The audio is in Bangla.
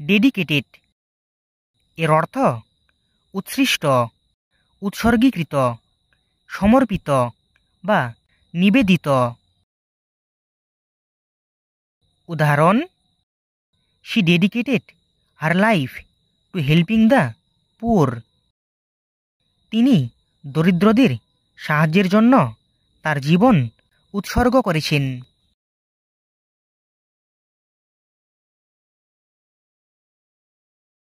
ডেডিকেটেড এর অর্থ উৎসৃষ্ট, উৎসর্গীকৃত, সমর্পিত বা নিবেদিত। উদাহরণ she dedicated her life to helping the poor তিনি দরিদ্রদের সাহায্যের জন্য তার জীবন উৎসর্গ করেছেন।